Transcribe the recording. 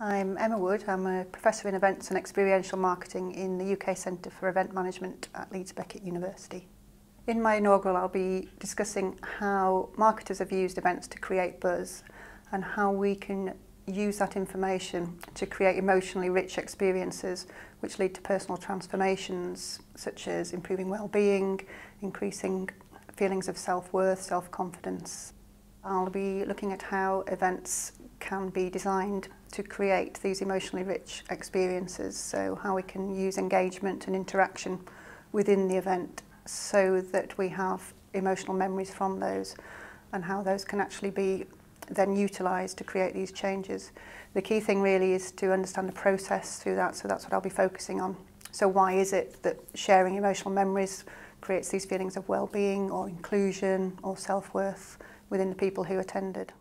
I'm Emma Wood. I'm a Professor in Events and Experiential Marketing in the UK Centre for Event Management at Leeds Beckett University. In my inaugural, I'll be discussing how marketers have used events to create buzz and how we can use that information to create emotionally rich experiences which lead to personal transformations such as improving well-being, increasing feelings of self-worth, self-confidence. I'll be looking at how events can be designed to create these emotionally rich experiences, so how we can use engagement and interaction within the event so that we have emotional memories from those and how those can actually be then utilised to create these changes. The key thing really is to understand the process through that, so that's what I'll be focusing on. So why is it that sharing emotional memories creates these feelings of well-being or inclusion or self-worth within the people who attended?